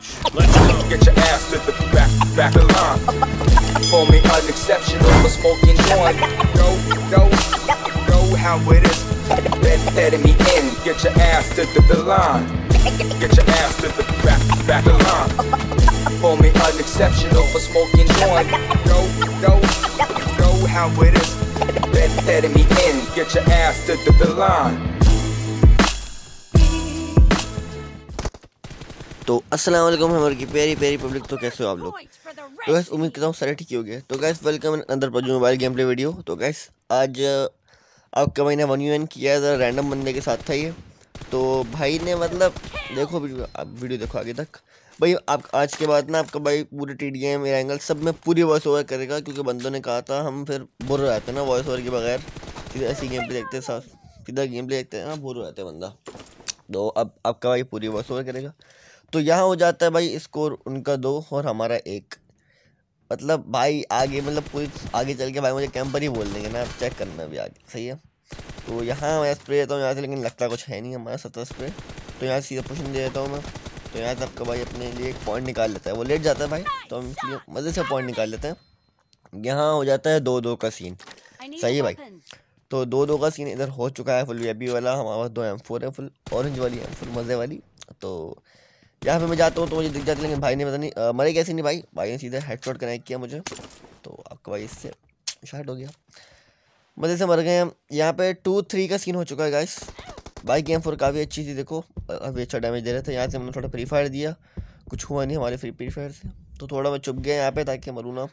match. Let's go. Get your ass to the back, back of line. Call me unexceptional for smoking joint. Know, know, know how it is. Let, letting me in. Get your ass to the, the line. Get your ass to the back, back of line. Call me unexceptional for smoking joint. Know, know, know how it is. Let, letting me in. Get your ass to the, the line. तो अस्सलाम वालेकुम हमारी प्यारी प्यारी public तो कैसे हो आप लोग? तो गैस उम्मीद करता हूँ सारे ठीक ही गए तो गैस वेलकम अंदर पर जो मोबाइल गेम प्ले वीडियो तो गैस आज आपका भाई ने वन यू एन किया था रैंडम बंदे के साथ था ये। तो भाई ने मतलब देखो आप वीडियो देखो आगे तक। भाई, आप, आज के बाद ना आपका भाई पूरे टी डी एम एंगल सब में पूरी वॉइस ओवर करेगा, क्योंकि बंदों ने कहा था, हम फिर बुर जाते हैं ना वॉइस ओवर के बगैर। सीधे ऐसी गेम प्ले देखते हैं सीधा गेम प्ले देखते हैं? ना बुर जाते हैं बंदा। तो अब, आपका भाई पूरी वॉइस ओवर करेगा। तो यहाँ हो जाता है भाई स्कोर उनका दो और हमारा एक। मतलब भाई आगे मतलब पूरी आगे चल के भाई मुझे कैंपर ही बोल देंगे ना अब चेक करना भी आगे सही है? तो यहाँ मैं स्प्रे देता हूँ यहाँ से लेकिन लगता कुछ है नहीं हमारा सत्तर स्प्रे तो यहाँ सीधा पोशन दे देता हूँ मैं। तो यहाँ से आपका भाई अपने लिए एक पॉइंट निकाल लेता है। वो लेट जाता है भाई तो हम इसलिए मज़े से पॉइंट निकाल लेते हैं। यहाँ हो जाता है दो दो का सीन सही है भाई। तो दो दो का सीन इधर हो चुका है फुल वी वाला हमारे पास दो एम फोर है फुल ऑरेंज वाली है फुल मज़े वाली। तो यहाँ पे मैं जाता हूँ तो मुझे दिख जाती लेकिन भाई ने पता नहीं आ, मरे कैसे नहीं भाई। भाई ने सीधा हेडशॉट कनेक्ट किया मुझे। तो आपका भाई इससे शार्ट हो गया। मज़े से मर गए हम। यहाँ पे टू थ्री का सीन हो चुका है गाइस भाई गेम फोर काफ़ी अच्छी थी देखो। अभी अच्छा डैमेज दे रहे थे। यहाँ से हमने थोड़ा फ्री फायर दिया। कुछ हुआ नहीं हमारे फ्री फ्री फायर से। तो थोड़ा मैं चुप गया यहाँ पे ताकि मरूँ ना।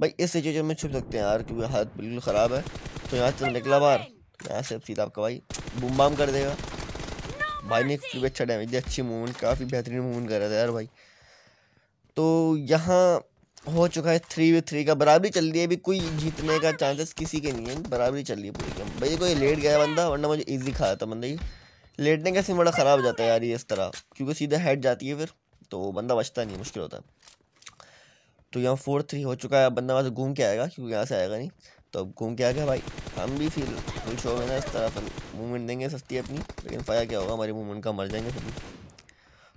भाई इस सिचुएशन में छुप सकते हैं यार क्योंकि हाथ बिल्कुल ख़राब है। तो यहाँ से निकला बाहर। यहाँ से सीधा आपका भाई बुम बाम कर देगा। भाई ने भी अच्छा डैमेज दिया अच्छी मूवमेंट काफ़ी बेहतरीन मूवमेंट कर रहा था यार भाई। तो यहाँ हो चुका है थ्री वी थ्री का, बराबरी चल रही है, अभी कोई जीतने का चांसेस किसी के नहीं है, बराबरी चल रही है पूरी गेम भाई कोई लेट गया बंदा, वरना मुझे इजी खाया था बंदा ये। लेटने का सीन बड़ा ख़राब हो जाता है यार ये इस तरह, क्योंकि सीधा हेड जाती है फिर तो बंदा बचता नहीं, मुश्किल होता तो यहाँ फोर थ्री हो चुका है बंदा वहाँ से घूम के आएगा, क्योंकि यहाँ से आएगा नहीं। तो अब घूम के आ गया भाई। हम भी फिर फुल शो में ना इस तरह से। मूवमेंट देंगे सस्ती अपनी, लेकिन फ़ायदा क्या होगा? हमारी मूवमेंट का मर जाएँगे सभी।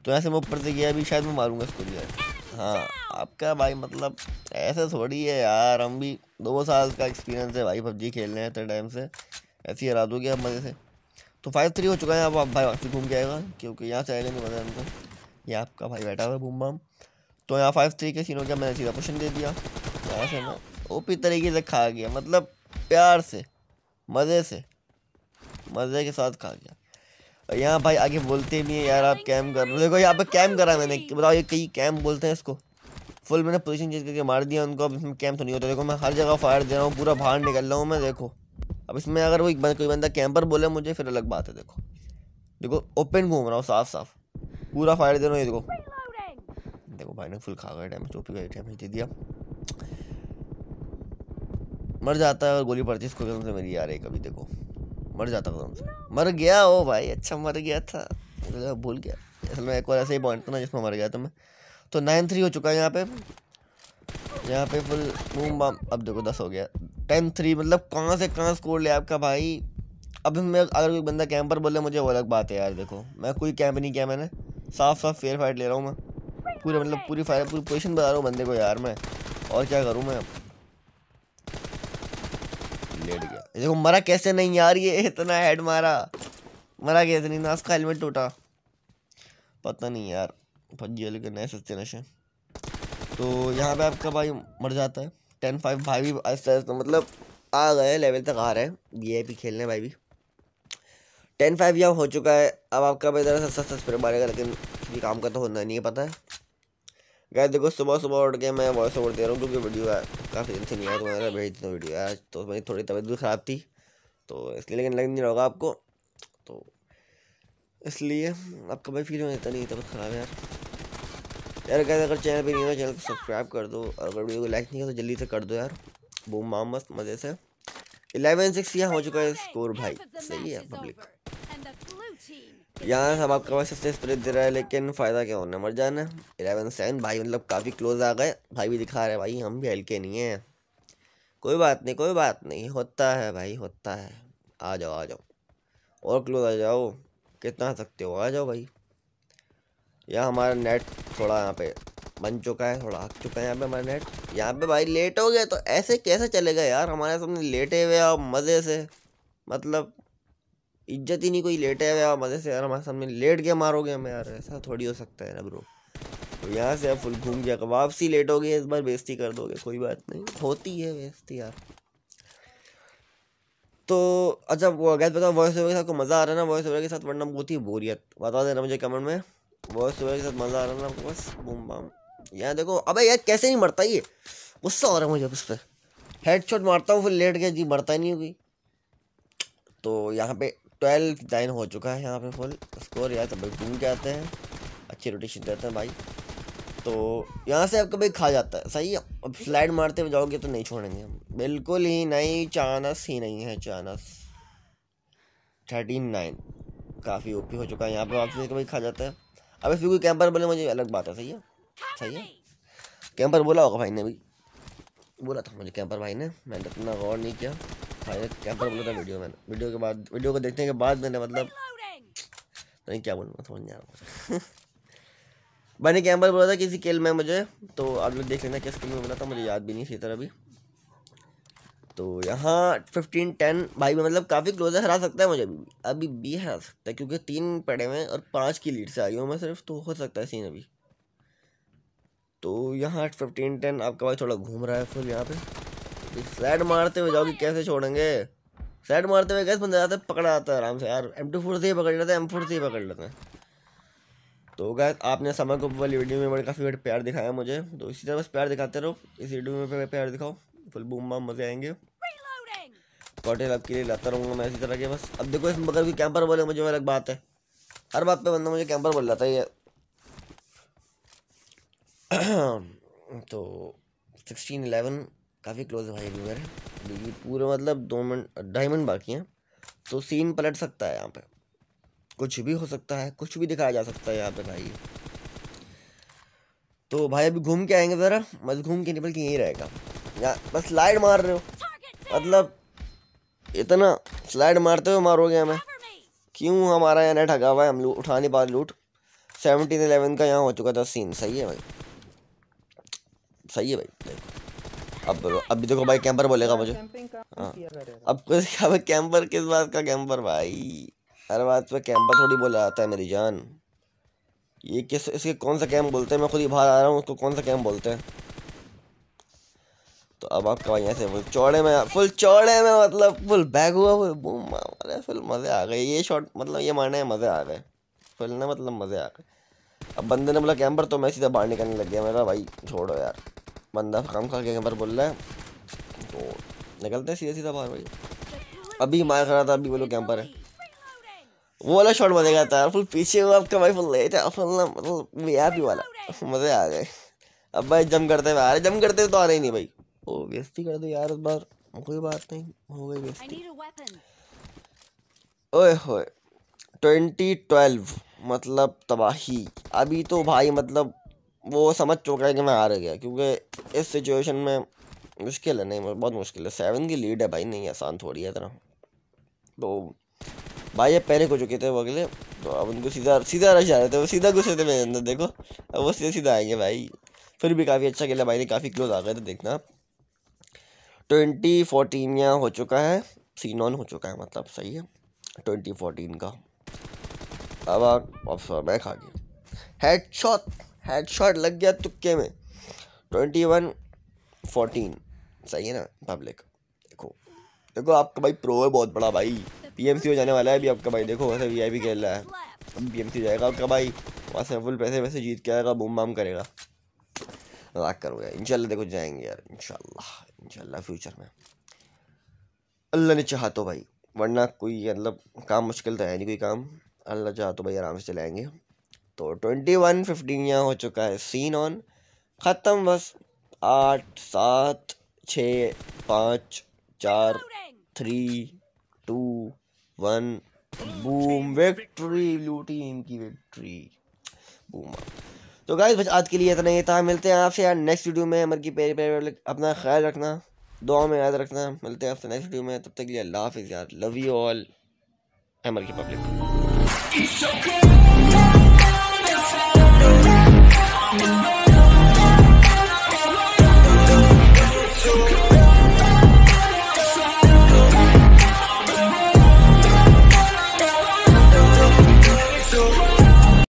तो यहाँ से मैं ऊपर से गया, अभी शायद मैं मारूँगा इसको भी यार। हाँ आपका भाई मतलब ऐसा थोड़ी है यार। हम भी दो साल का एक्सपीरियंस है भाई, पबजी खेल रहे हैं इतने टाइम से। ऐसे ऐसी हरा दोगे आप मज़े से। तो फाइव थ्री हो चुका है अब आप भाई वापसी घूम के आएगा, क्योंकि यहाँ से आएगा नहीं मज़ा हमको। ये आपका भाई बैठा हुआ है बूम बाम तो यहाँ फाइव थ्री के सीन हो गया, मैंने सीधा क्वेश्चन दे दिया। यहाँ से ना ओपी तरीके से खा गया मतलब प्यार से मज़े से मज़े के साथ खा गया। और यहाँ भाई आगे बोलते भी हैं यार आप कैम कर रहे हो। देखो यहाँ पे कैम करा मैंने बताओ ये कई कैम बोलते हैं इसको? फुल मैंने पोजीशन चेंज करके मार दिया उनको अब इसमें कैम तो नहीं होता। देखो मैं हर जगह फायर दे रहा हूँ पूरा बाहर निकल रहा हूँ मैं देखो। अब इसमें अगर कोई कोई बंदा कैंपर बोले मुझे फिर अलग बात है देखो। देखो ओपन घूम रहा हूँ साफ़ साफ़ पूरा फायर दे रहा हूँ ये देखो। देखो भाई ने फुल खा गया डैमेज टोपी का डैमेज दे दिया। मर जाता है और गोली पड़ती है, इसको से मेरी यार है कभी देखो। मर जाता कसम से। मर गया, ओ भाई अच्छा मर गया था। भूल गया। असल में एक और ऐसे ही पॉइंट था ना, जिसमें मर गया था मैं। तो नाइन थ्री हो चुका है यहाँ पे। यहाँ पे फुल बूम बाम अब देखो, दस हो गया। टेन थ्री मतलब कहाँ से कहाँ स्कोर लिया आपका भाई? अब मैं, अगर कोई बंदा कैंपर बोले, मुझे वो अलग बात है यार, देखो। मैं कोई कैंप नहीं किया मैंने। साफ़ साफ़ फेयर फाइट ले रहा हूँ मैं। पूरे मतलब पूरी फायर पूरी पोजिशन बता रहा हूँ बंदे को यार मैं। और क्या करूँ मैं लेट गया। देखो, मरा कैसे नहीं यार ये? इतना हेड मारा। मरा कैसे नहीं? ना उसका हेलमेट टूटा। पता नहीं यार। वाले के नए सस्ते नशे। तो यहाँ पे आपका भाई मर जाता है। टेन फाइव भाई भी आहिस्ता आहिस्ता मतलब आ गए लेवल तक आ रहे हैं। आई पी खेलने भाई भी। टेन फाइव यहाँ हो चुका है। अब आपका भाई ज़रा सस्ता सस्ता मारेगा, लेकिन काम का तो होना नहीं है, पता है। गए देखो सुबह सुबह उठ के मैं वॉइस ओवर दे रहा हूँ, क्योंकि वीडियो है। काफ़ी दिन से नहीं आया तो मैंने भेज दिया वीडियो आज तो मेरी थोड़ी तबीयत भी ख़राब थी तो इसलिए लेकिन लग नहीं रहा होगा आपको। तो इसलिए आपका भाई फील होता नहीं, तबीयत ख़राब है यार। यार कहते अगर चैनल पर नहीं हो चैनल को सब्सक्राइब कर दो। और अगर वीडियो को लाइक नहीं किया तो जल्दी से कर दो यार। बूम माम मज़े से। इलेवन सिक्स यहाँ हो चुका है स्कोर भाई। सही है पब्लिक यहाँ सब आपका पास सस्ते स्प्रे दे रहा है, लेकिन फ़ायदा क्या होना? मर जाना। इलेवन सेवन भाई मतलब काफ़ी क्लोज आ गए। भाई भी दिखा रहे भाई हम भी हल्के नहीं हैं। कोई बात नहीं, कोई बात नहीं। होता है भाई, होता है। आ जाओ आ जाओ। और क्लोज आ जाओ। कितना सकते हो? आ जाओ भाई। या हमारा नेट थोड़ा यहाँ पे बन चुका है, थोड़ा हक चुका है यहाँ पे हमारा नेट यहाँ पे भाई लेट हो गया तो ऐसे कैसे चलेगा यार? हमारे सामने लेटे हुए आप मज़े से। मतलब इज़्ज़त ही नहीं, कोई लेटे हुए आप मज़े से यार, हमारे सामने लेट के मारोगे हमें यार, ऐसा थोड़ी हो सकता है ना ब्रो तो यहाँ से आप फुल घूम गया वापसी लेट गई इस बार बेइज्जती कर दोगे, कोई बात नहीं। होती है बेइज्जती यार। तो अच्छा वो गैस बताओ वॉइस ओवर के साथ को मज़ा आ रहा है ना? वॉइस ओवर के साथ, वरना बहुत ही बोरियत। बता देना मुझे कमेंट में। वॉइस ओवर के साथ मज़ा आ रहा है ना बस बूम बाम यहाँ देखो, अबे यार, कैसे नहीं मरता ये? गुस्सा हो रहा है मुझे उस पर हेड मारता हूँ, फिर लेट गया, जी, मरता ही नहीं होगी तो यहाँ पे ट्वेल्व नाइन हो चुका है यहाँ पे फुल स्कोर यार, तब घूम के आते हैं। अच्छी रोटेशन देते हैं भाई। तो यहाँ से आपका भाई खा जाता है। सही है, अब स्लाइड मारते हुए जाओगे तो नहीं छोड़ेंगे हम। बिल्कुल ही नहीं, चानस ही नहीं है, चानस। थर्टीन नाइन काफ़ी ओपी हो चुका है। यहाँ पे वापस कभी खा जाता है। अब इसमें कोई कैंपर बोले मुझे अलग बात है, सही है? सही है? कैंपर बोला होगा भाई ने भी। बोला था मुझे कैंपर भाई ने, मैंने इतना गौर नहीं किया। भाई ने कैंपर बोला था वीडियो मैंने? वीडियो के बाद वीडियो को देखने के बाद मैंने मतलब नहीं क्या बोलूँगा समझ नहीं आ रहा मैंने कैंपर बोला था किसी खेल में मुझे तो आप लोग देख लेना किस खेल में बोला था मुझे याद भी नहीं इसी तरह अभी। तो यहाँ फिफ्टीन टेन भाई में मतलब काफ़ी क्लोज है हरा सकता है मुझे अभी अभी भी हरा सकता है क्योंकि तीन पड़े हुए और पाँच की लीड से आई हूँ मैं सिर्फ़ तो हो सकता है सीन अभी। तो यहाँ फिफ्टीन टेन आपका भाई थोड़ा घूम रहा है फुल यहाँ पे। सैड मारते हुए जाओगे कैसे छोड़ेंगे? सैड मारते हुए कैसे बंदा जाता है? पकड़ा जाता है आराम से यार। एम टू फोर से ही पकड़ लेते हैं एम फोर से ही पकड़ लेते हैं। तो गैस आपने समय को वाली वीडियो में बड़े काफ़ी बड़े प्यार दिखाया मुझे। तो इसी तरह बस प्यार दिखाते रहो। इस वीडियो में प्यार दिखाओ। फुल बूम बाम मज़े आएँगे। कॉटेल आपके लिए लाता रहूँगा मैं इसी तरह के बस। अब देखो इस बगल की कैंपर बोले मुझे अलग बात है। हर बात पे बंदा मुझे कैंपर बोल जाता है ये। तो सिक्सटीन इलेवन काफ़ी क्लोज है भाई अभी मेरे अभी पूरे मतलब दो मिनट ढाई मिनट बाकी हैं। तो सीन पलट सकता है यहाँ पे। कुछ भी हो सकता है, कुछ भी दिखाया जा सकता है यहाँ पे भाई। तो भाई, अभी घूम के आएँगे ज़रा। बस घूम के निकल के यहीं रहेगा। या, बस स्लाइड मार रहे हो। मतलब इतना स्लाइड मारते हुए मारोगे हमें। क्यों हमारा यहाँ नेट हगा हुआ है? हम लूट उठा नहीं पा लूट सेवनटीन इलेवन का यहाँ हो चुका था सीन सही है भाई। सही है भाई। अब अभी देखो भाई कैंपर बोलेगा मुझे। हाँ। अब कुछ कैंपर किस बात का कैंपर भाई? हर बात पे कैंपर थोड़ी बोला जाता है मेरी जान। ये किस इसके कौन सा कैंप बोलते हैं? मैं खुद ही बाहर आ रहा हूँ उसको कौन सा कैंप बोलते हैं? तो अब आपका भाई ऐसे फुल चौड़े में फुल चौड़े में मतलब फुल बैग हुआ फुल बूम अरे फुल मज़े आ गए। ये शॉट मतलब ये मारने में मज़े आ गए। फुल ना मतलब मज़े आ गए। अब बंदे ने बोला कैंपर तो मैं सीधा बाहर निकलने लग गया मेरा भाई छोड़ो यार। बंदा काम खा के कैंपर बोल रहा है। तो निकलते सीधा सीधा बाहर भाई। अभी मार खड़ा था, अभी बोलो कैंपर है। वो वाला शॉट मज़े का था फुल पीछे हुआ आपका भाई फुल लेट है फुल मतलब वी वाला। मज़े आ गए। अब भाई जम करते हुए आ रहे जम करते तो आ रहे ही नहीं भाई। ओ बेइज्जती कर दो यार इस बार। कोई बात नहीं, हो गई बेइज्जती ओए होए ट्वेंटी ट्वेल्व मतलब तबाही। अभी तो भाई मतलब वो समझ चुका है कि मैं हार गया, क्योंकि इस सिचुएशन में मुश्किल है, नहीं, बहुत मुश्किल है। सेवन की लीड है भाई, नहीं, आसान थोड़ी है इतना। तो भाई, ये पहले को चुके थे वो अगले। तो अब उनको सीधा सीधा रश जा रहे थे, वो सीधा घुसे थे मेरे अंदर, देखो। अब वो सीधे, सीधा आएँगे भाई। फिर भी काफ़ी अच्छा खेला भाई ने, काफ़ी क्लोज आ गए थे, देखना। ट्वेंटी फोर्टीन या हो चुका है। सी नॉन हो चुका है मतलब सही है। ट्वेंटी फोर्टीन का। अब आप मैं खा गया। हेड शॉट हेड शॉट लग गया तुक्के में। ट्वेंटी वन फोर्टीन सही है ना पब्लिक देखो देखो आपका भाई प्रो है, बहुत बड़ा भाई। पीएमसी हो जाने वाला है अभी आपका भाई। देखो, वैसे वीआईपी खेल रहा है। अब हो जाएगा आपका भाई। वहाँ से फुल पैसे वैसे जीत के आएगा बूम बाम करेगा। लाख करोगे इंशाल्लाह देखो जाएँगे यार, इंशाल्लाह इंशाल्लाह फ्यूचर में। अल्लाह ने चाहा तो भाई, वरना कोई मतलब काम मुश्किल तो है नहीं कोई काम। अल्लाह चाह तो भाई आराम से चलाएँगे तो ट्वेंटी वन फिफ्टीन यहाँ हो चुका है। सीन ऑन ख़त्म बस आठ सात छ पाँच चार three two one boom victory blue team की विक्ट्री बूम तो गाइस बस आज के लिए इतना ही था। मिलते हैं आपसे यार नेक्स्ट वीडियो में। अमर की पेरी पेरी अपना ख्याल रखना। दुआ में याद रखना। मिलते हैं आपसे नेक्स्ट वीडियो में। तब तक के लिए अल्लाह हाफिज़ यार। लव यू ऑल अमर की पब्लिक Okay.